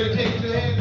ready to take to the end?